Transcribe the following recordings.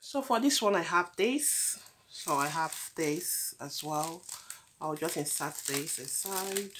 so for this one i have this. So i have this as well. I'll just insert this inside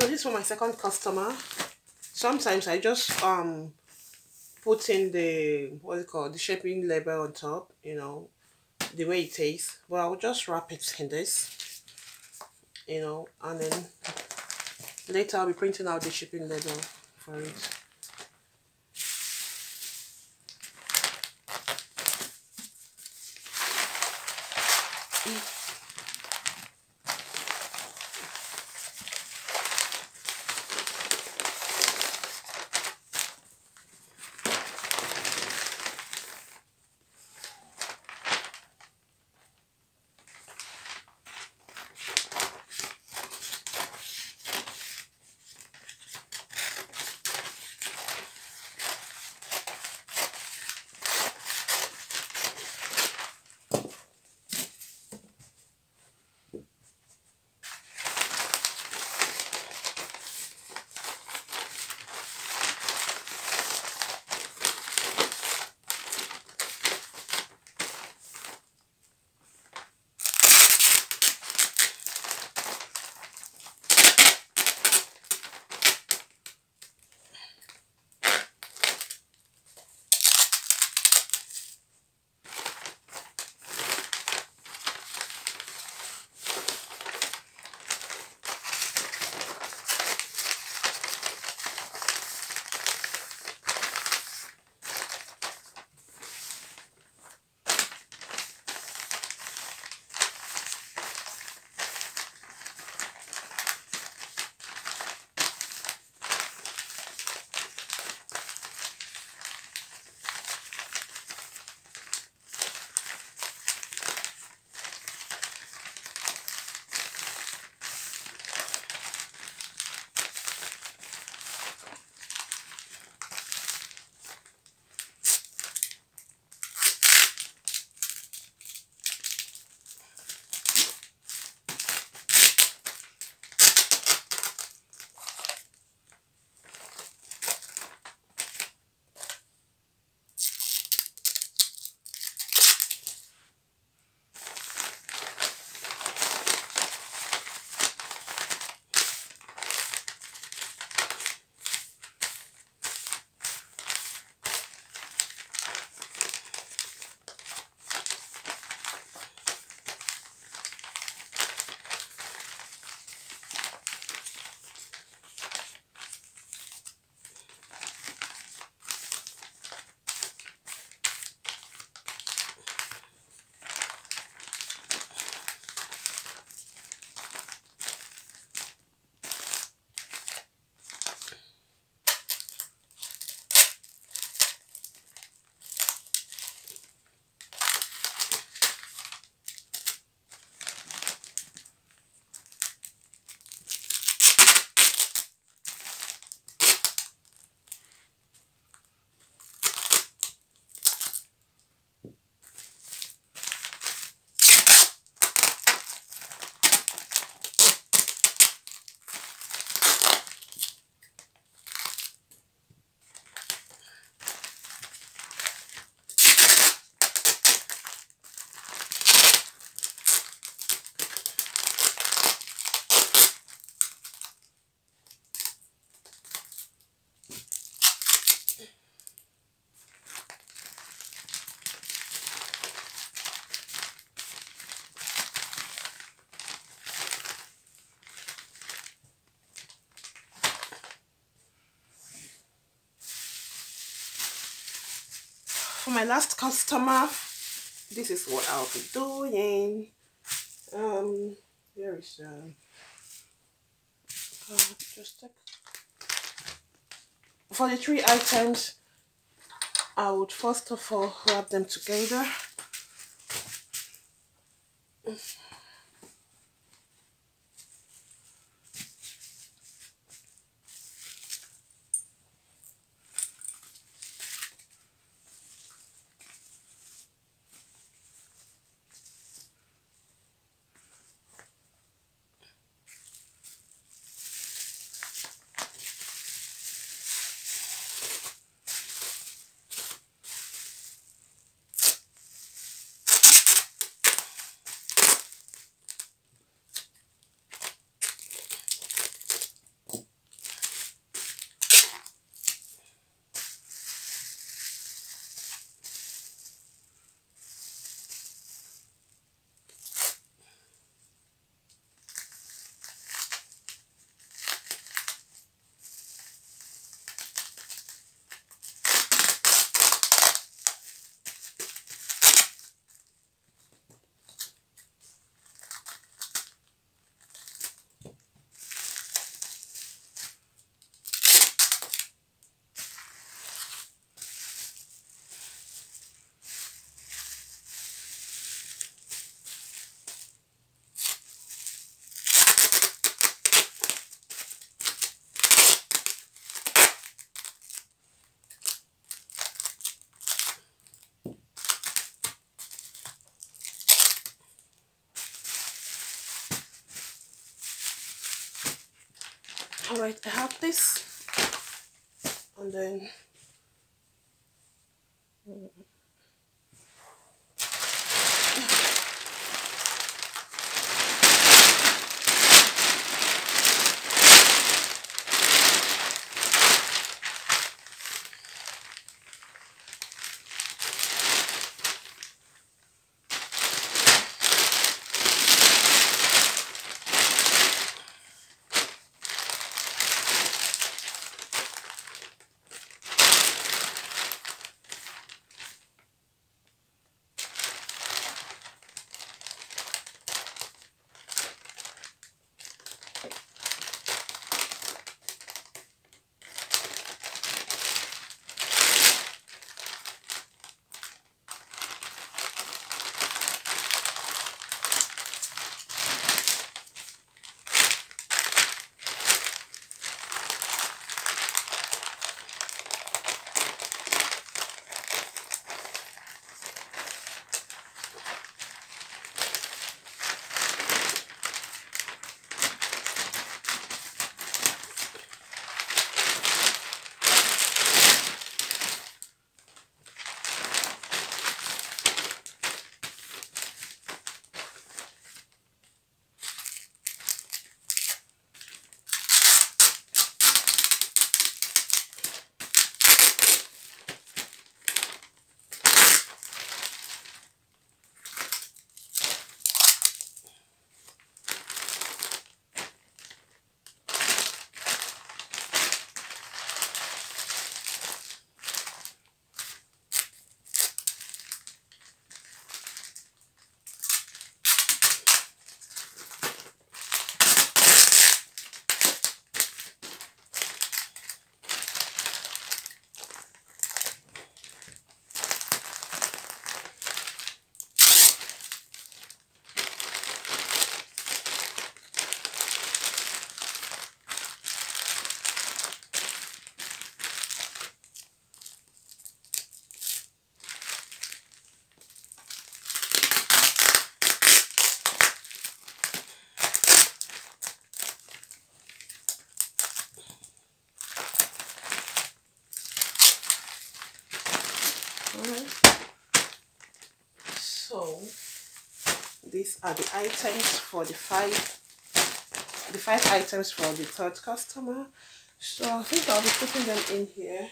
so this for my second customer. Sometimes i just um put in the what is it called the shipping label on top you know the way it is but i'll just wrap it in this you know and then later i'll be printing out the shipping label for it for my last customer. This is what I'll be doing. Um is um uh, just for the three items I would first of all wrap them together all right i have this. And then these are the items for the five the five items for the third customer. So i think i'll be putting them in here.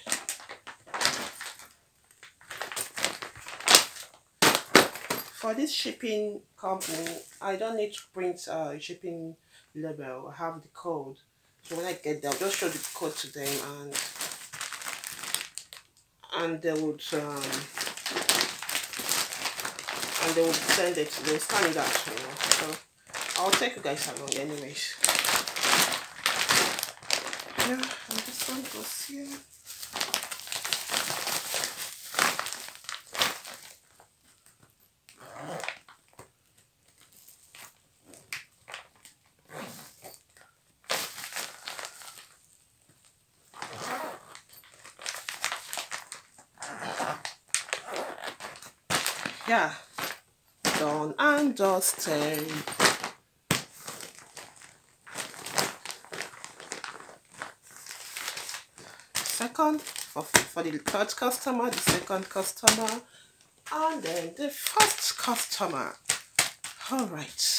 For this shipping company i don't need to print a shipping label. I have the code. So when i get there i'll just show the code to them and and they would um, and they will send it, they will scan it out, you know. So I'll take you guys along anyways. Yeah, and this one goes here. yeah done and dusted. Second for, for the third customer the second customer and then the first customer. All right